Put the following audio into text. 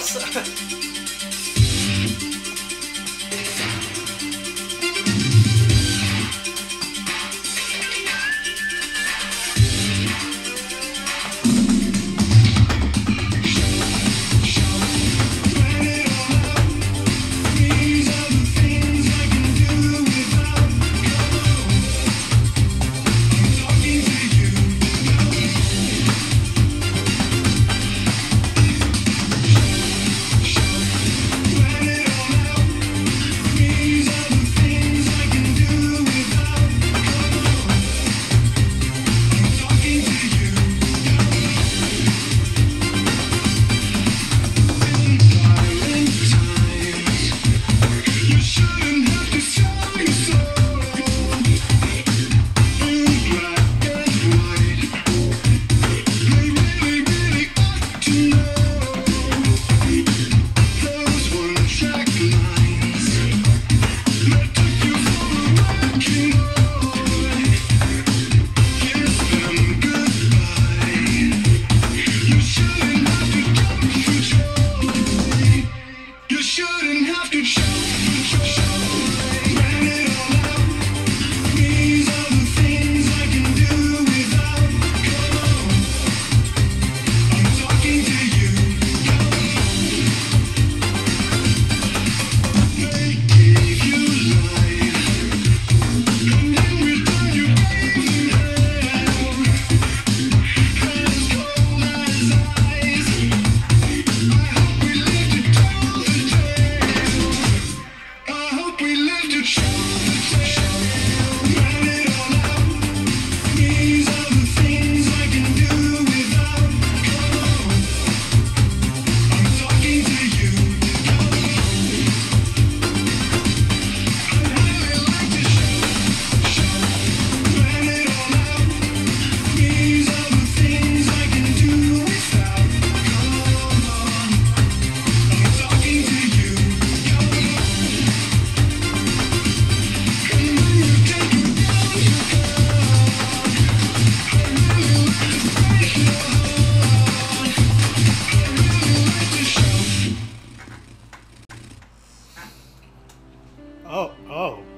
さ You shouldn't have to show oh, oh.